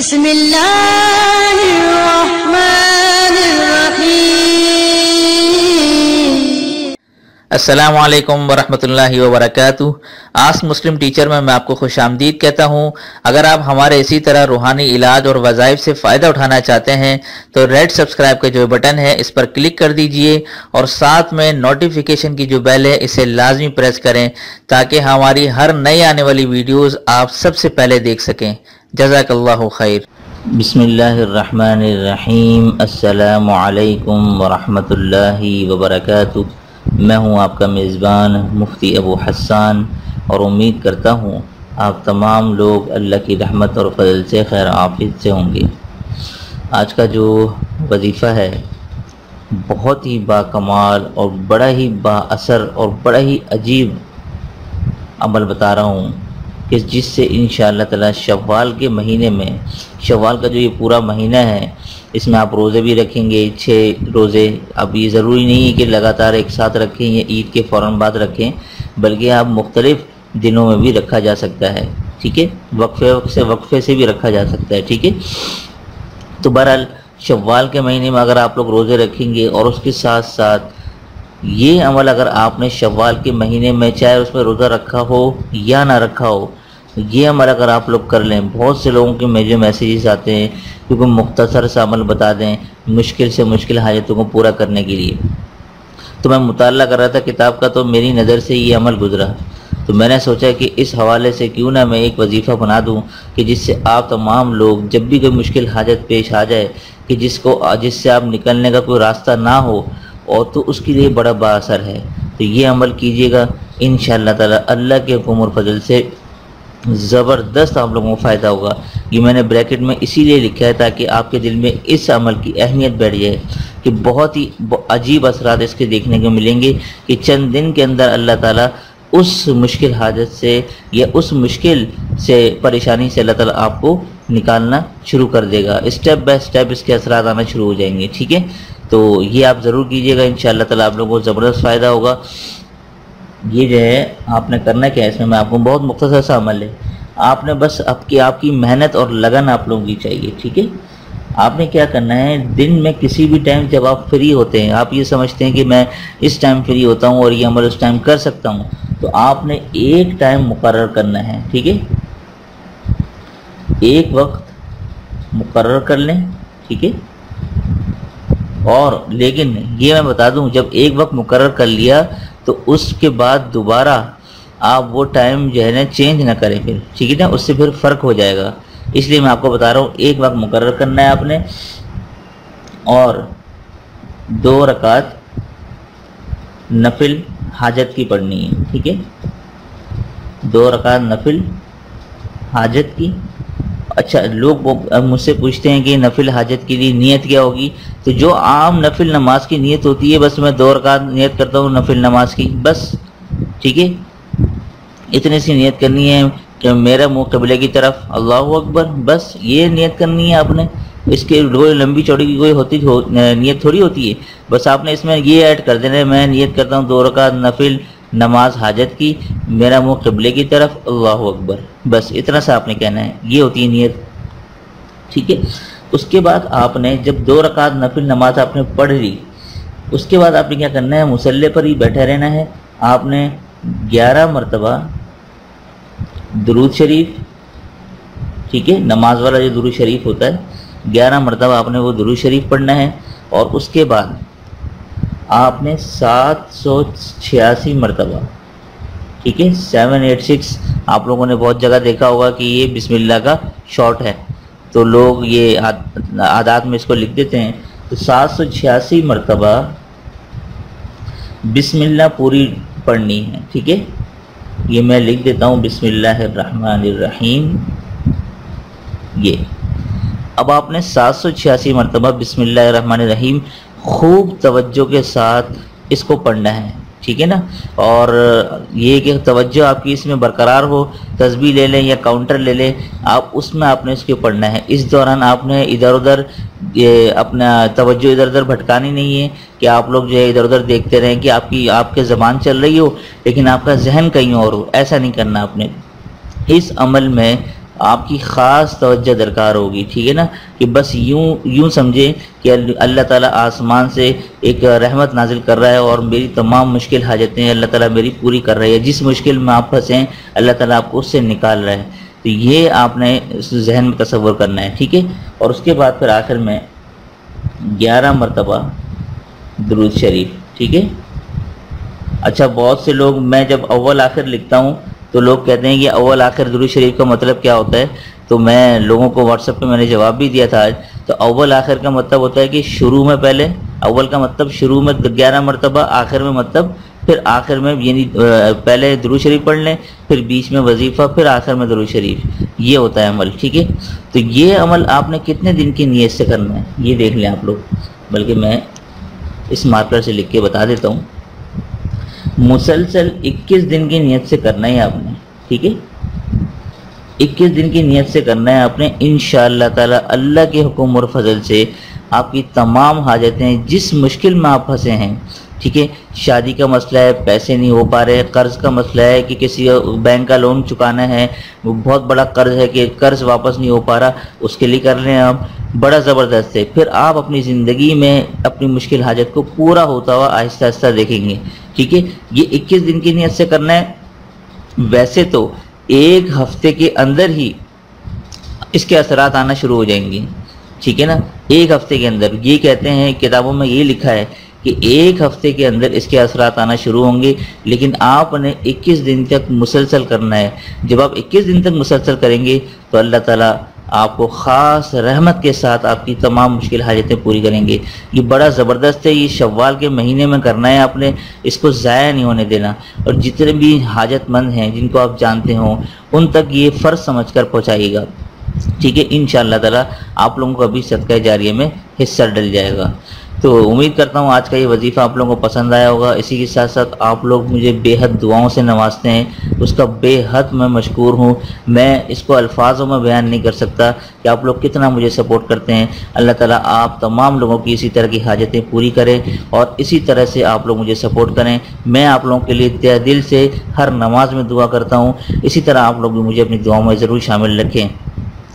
بسم الله. السلام علیکم ورحمۃ اللہ وبرکاتہ۔ آس مسلم ٹیچر میں میں آپ کو خوش آمدید کہتا ہوں، اگر آپ ہمارے اسی طرح روحانی علاج اور وظائف سے فائدہ اٹھانا چاہتے ہیں، تو ریڈ سبسکرائب کا جو بٹن ہے، اس پر کلک کر دیجیے اور ساتھ میں نوٹیفیکیشن کی جو بیل ہے، اسے لازمی پریس کریں تاکہ ہماری ہر نئی آنے والی ویڈیوز آپ سب سے پہلے دیکھ سکیں۔ جزاک اللہ خیر۔ بسم اللہ الرحمن الرحیم۔ السلام علیکم ورحمۃ اللہ وبرکاتہ۔ میں ہوں آپ کا میزبان مفتی ابو حسان اور امید کرتا ہوں آپ تمام لوگ اللہ کی رحمت اور فضل سے خیر عافیت سے ہوں گے۔ آج کا جو وظیفہ ہے، بہت ہی با کمال اور بڑا ہی با اثر اور بڑا ہی عجیب عمل بتا رہا ہوں کہ جس سے انشاءاللہ تعالی شوال کے مہینے میں، شوال کا جو یہ پورا مہینہ ہے اس میں آپ روزے بھی رکھیں گے، چھ روزے اب یہ ضروری نہیں ہے کہ لگاتار ایک ساتھ رکھیں یا عید کے فوراً بعد رکھیں، بلکہ آپ مختلف دنوں میں بھی رکھا جا سکتا ہے، ٹھیک ہے؟ وقفے سے وقفے سے بھی رکھا جا سکتا ہے، ٹھیک ہے؟ تو بہرحال شوال کے مہینے میں اگر آپ لوگ روزے رکھیں گے اور اس کے ساتھ ساتھ یہ عمل اگر آپ نے شوال کے مہینے میں چاہے اس میں روزہ رکھا ہو یا نہ رکھا ہو یہ عمل اگر آپ لوگ کر لیں، بہت سے لوگوں کے مجھے میسیجز آتے ہیں کیونکہ مختصر سا عمل بتا دیں مشکل سے مشکل حاجتوں کو پورا کرنے کے لیے۔ تو میں مطالعہ کر رہا تھا کتاب کا، تو میری نظر سے یہ عمل گزرا۔ تو میں نے سوچا کہ اس حوالے سے کیوں نہ میں ایک وظیفہ بنا دوں کہ جس سے آپ تمام لوگ جب بھی کوئی مشکل حاجت پیش آ جائے، کہ جس کو، جس سے آپ نکلنے کا کوئی راستہ نہ ہو، اور تو اس کے لیے بڑا با اثر ہے۔ تو یہ عمل کیجیے گا انشاءاللہ تعالی، اللہ کے حکم اور فضل سے زبردست آپ لوگوں کو فائدہ ہوگا۔ یہ میں نے بریکٹ میں اسی لیے لکھا ہے تاکہ آپ کے دل میں اس عمل کی اہمیت بیٹھ جائے کہ بہت ہی عجیب اثرات اس کے دیکھنے کو ملیں گے کہ چند دن کے اندر اللہ تعالیٰ اس مشکل حاجت سے یا اس مشکل سے پریشانی سے اللہ تعالیٰ آپ کو نکالنا شروع کر دے گا۔ اسٹیپ بائی اسٹیپ اس کے اثرات آنا شروع ہو جائیں گے، ٹھیک ہے؟ تو یہ آپ ضرور کیجیے گا، انشاءاللہ تعالیٰ آپ لوگوں کو زبردست فائدہ ہوگا۔ یہ جو ہے آپ نے کرنا کیا ہے، اس میں میں آپ کو بہت مختصر سا عمل ہے۔ آپ نے بس آپ کی آپ کی محنت اور لگن آپ لوگوں کی چاہیے، ٹھیک ہے؟ آپ نے کیا کرنا ہے، دن میں کسی بھی ٹائم جب آپ فری ہوتے ہیں، آپ یہ سمجھتے ہیں کہ میں اس ٹائم فری ہوتا ہوں اور یہ عمل اس ٹائم کر سکتا ہوں، تو آپ نے ایک ٹائم مقرر کرنا ہے، ٹھیک ہے؟ ایک وقت مقرر کر لیں، ٹھیک ہے؟ اور لیکن یہ میں بتا دوں، جب ایک وقت مقرر کر لیا تو اس کے بعد دوبارہ آپ وہ ٹائم جو ہے نا چینج نہ کریں پھر۔ ٹھیک ہے نا؟ اس سے پھر فرق ہو جائے گا۔ اس لیے میں آپ کو بتا رہا ہوں، ایک وقت مقرر کرنا ہے آپ نے اور دو رکعت نفل حاجت کی پڑھنی ہے۔ ٹھیک ہے؟ دو رکعت نفل حاجت کی اچھا لوگ مجھ سے پوچھتے ہیں کہ نفل حاجت کے لیے نیت کیا ہوگی؟ تو جو عام نفل نماز کی نیت ہوتی ہے، بس میں دو رکعت نیت کرتا ہوں نفل نماز کی، بس، ٹھیک ہے؟ اتنی سی نیت کرنی ہے کہ میرا منہ قبلے کی طرف، اللہ اکبر، بس یہ نیت کرنی ہے آپ نے۔ اس کے کوئی لمبی چوڑی کی کوئی ہوتی نیت تھوڑی ہوتی ہے۔ بس آپ نے اس میں یہ ایڈ کر دینا ہے، میں نیت کرتا ہوں دو رکعت نفل نماز حاجت کی، میرا منہ قبلے کی طرف، اللہ اکبر۔ بس اتنا سا آپ نے کہنا ہے، یہ ہوتی ہے نیت۔ ٹھیک ہے؟ اس کے بعد آپ نے جب دو رکعت نفل نماز آپ نے پڑھ لی، اس کے بعد آپ نے کیا کرنا ہے؟ مسلح پر ہی بیٹھے رہنا ہے۔ آپ نے گیارہ مرتبہ درود شریف، ٹھیک ہے؟ نماز والا جو درود شریف ہوتا ہے، گیارہ مرتبہ آپ نے وہ درود شریف پڑھنا ہے۔ اور اس کے بعد آپ نے سات سو چھیاسی مرتبہ، ٹھیک ہے، سیون ایٹ سکس، آپ لوگوں نے بہت جگہ دیکھا ہوگا کہ یہ بسم اللہ کا شارٹ ہے۔ تو لوگ یہ عادات میں اس کو لکھ دیتے ہیں۔ تو سات سو چھیاسی مرتبہ بسم اللہ پوری پڑھنی ہے، ٹھیک ہے۔ یہ میں لکھ دیتا ہوں، بسم اللہ الرحمن الرحیم۔ یہ۔ اب آپ نے سات سو چھیاسی مرتبہ بسم اللہ الرحمن الرحیم خوب توجہ کے ساتھ اس کو پڑھنا ہے، ٹھیک ہے نا؟ اور یہ کہ توجہ آپ کی اس میں برقرار ہو، تسبیح لے لیں یا کاؤنٹر لے لیں، آپ اس میں آپ نے اس کے پڑھنا ہے۔ اس دوران آپ نے ادھر ادھر اپنا توجہ ادھر ادھر بھٹکانی نہیں ہے کہ آپ لوگ جو ہے ادھر ادھر دیکھتے رہیں کہ آپ کی، آپ کے زبان چل رہی ہو، لیکن آپ کا ذہن کہیں اور ہو۔ ایسا نہیں کرنا آپ نے۔ اس عمل میں آپ کی خاص توجہ درکار ہوگی، ٹھیک ہے نا؟ کہ بس یوں یوں سمجھیں کہ اللہ تعالیٰ آسمان سے ایک رحمت نازل کر رہا ہے اور میری تمام مشکل حاجتیں اللہ تعالیٰ میری پوری کر رہی ہے۔ جس مشکل میں آپ پھنسیں، اللہ تعالیٰ آپ کو اس سے نکال رہا ہے۔ تو یہ آپ نے ذہن میں تصور کرنا ہے، ٹھیک ہے؟ اور اس کے بعد پھر آخر میں گیارہ مرتبہ درود شریف، ٹھیک ہے؟ اچھا بہت سے لوگ میں جب اول آخر لکھتا ہوں تو لوگ کہتے ہیں کہ اول آخر درود شریف کا مطلب کیا ہوتا ہے؟ تو میں لوگوں کو واٹس ایپ پہ میں نے جواب بھی دیا تھا آج۔ تو اول آخر کا مطلب ہوتا ہے کہ شروع میں پہلے، اول کا مطلب شروع میں گیارہ مرتبہ، آخر میں مطلب پھر آخر میں یعنی پہلے درو شریف پڑھ لیں، پھر بیچ میں وظیفہ، پھر آخر میں درو شریف۔ یہ ہوتا ہے عمل، ٹھیک ہے؟ تو یہ عمل آپ نے کتنے دن کی نیت سے کرنا ہے؟ یہ دیکھ لیں آپ لوگ۔ بلکہ میں اس مارکر سے لکھ کے بتا دیتا ہوں۔ مسلسل اکیس دن کی نیت سے کرنا ہے آپ نے، ٹھیک ہے؟ اکیس دن کی نیت سے کرنا ہے آپ نے، انشاءاللہ تعالی اللہ کے حکم اور فضل سے آپ کی تمام حاجتیں جس مشکل میں آپ پھنسے ہیں، ٹھیک ہے؟ شادی کا مسئلہ ہے، پیسے نہیں ہو پا رہے، قرض کا مسئلہ ہے کہ کسی بینک کا لون چکانا ہے، بہت بڑا قرض ہے کہ قرض واپس نہیں ہو پا رہا، اس کے لیے کر لیں آپ۔ بڑا زبردست ہے۔ پھر آپ اپنی زندگی میں اپنی مشکل حاجت کو پورا ہوتا ہوا آہستہ آہستہ دیکھیں گے۔ ٹھیک ہے؟ یہ اکیس دن کی نیت سے کرنا ہے۔ ویسے تو ایک ہفتے کے اندر ہی اس کے اثرات آنا شروع ہو جائیں گے۔ ٹھیک ہے نا؟ ایک ہفتے کے اندر۔ یہ کہتے ہیں، کتابوں میں یہ لکھا ہے کہ ایک ہفتے کے اندر اس کے اثرات آنا شروع ہوں گے۔ لیکن آپ نے اکیس دن تک مسلسل کرنا ہے۔ جب آپ اکیس دن تک مسلسل کریں گے تو اللہ تعالیٰ آپ کو خاص رحمت کے ساتھ آپ کی تمام مشکل حاجتیں پوری کریں گے۔ یہ بڑا زبردست ہے، یہ شوال کے مہینے میں کرنا ہے آپ نے، اس کو ضائع نہیں ہونے دینا۔ اور جتنے بھی حاجت مند ہیں، جن کو آپ جانتے ہوں، ان تک یہ فرض سمجھ کر پہنچائیے گا۔ ٹھیک ہے ان شاء اللہ تعالیٰ آپ لوگوں کو بھی صدقہ جاریہ میں حصہ ڈل جائے گا۔ تو امید کرتا ہوں آج کا یہ وظیفہ آپ لوگوں کو پسند آیا ہوگا۔ اسی کے ساتھ ساتھ آپ لوگ مجھے بے حد دعاؤں سے نوازتے ہیں۔ اس کا بے حد میں مشکور ہوں۔ میں اس کو الفاظوں میں بیان نہیں کر سکتا کہ آپ لوگ کتنا مجھے سپورٹ کرتے ہیں۔ اللہ تعالیٰ آپ تمام لوگوں کی اسی طرح کی حاجتیں پوری کریں اور اسی طرح سے آپ لوگ مجھے سپورٹ کریں۔ میں آپ لوگوں کے لیے تہ دل سے ہر نماز میں دعا کرتا ہوں۔ اسی طرح آپ لوگ بھی مجھے اپنی دعاؤں میں ضرور شامل رکھیں۔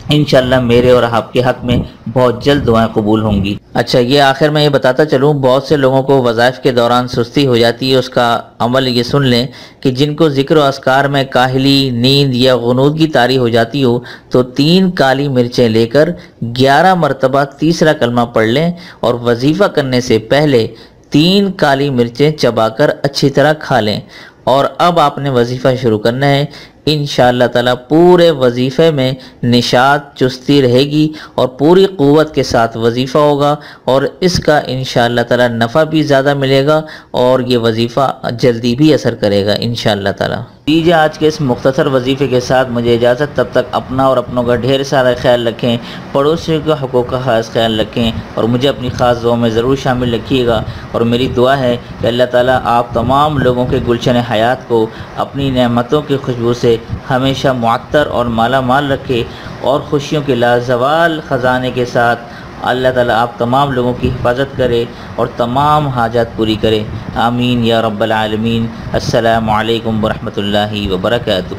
انشاءاللہ میرے اور آپ کے حق میں بہت جلد دعائیں قبول ہوں گی۔ اچھا یہ آخر میں یہ بتاتا چلوں، بہت سے لوگوں کو وظائف کے دوران سستی ہو جاتی ہے، اس کا عمل یہ سن لیں کہ جن کو ذکر و اسکار میں کاہلی، نیند یا غنودگی تاری ہو جاتی ہو، تو تین کالی مرچیں لے کر گیارہ مرتبہ تیسرا کلمہ پڑھ لیں اور وظیفہ کرنے سے پہلے تین کالی مرچیں چبا کر اچھی طرح کھا لیں۔ اور اب آپ نے وظیفہ شروع کرنا ہے انشاءاللہ تعالی پورے وظیفے میں نشاط چستی رہے گی اور پوری قوت کے ساتھ وظیفہ ہوگا اور اس کا انشاءاللہ تعالی نفع بھی زیادہ ملے گا اور یہ وظیفہ جلدی بھی اثر کرے گا انشاءاللہ تعالی۔ دیجیے آج کے اس مختصر وظیفے کے ساتھ مجھے اجازت، تب تک اپنا اور اپنوں کا ڈھیر سارا خیال رکھیں، پڑوسیوں کے حقوق کا خاص خیال رکھیں اور مجھے اپنی خاص دعاؤں میں ضرور شامل رکھیے گا۔ اور میری دعا ہے کہ اللہ تعالیٰ آپ تمام لوگوں کے گلشن حیات کو، اپنی نعمتوں کی خوشبو سے سے ہمیشہ معطر اور مالا مال رکھے اور خوشیوں کے لازوال خزانے کے ساتھ اللہ تعالیٰ آپ تمام لوگوں کی حفاظت کرے اور تمام حاجات پوری کرے۔ آمین یا رب العالمین۔ السلام علیکم ورحمۃ اللہ وبرکاتہ۔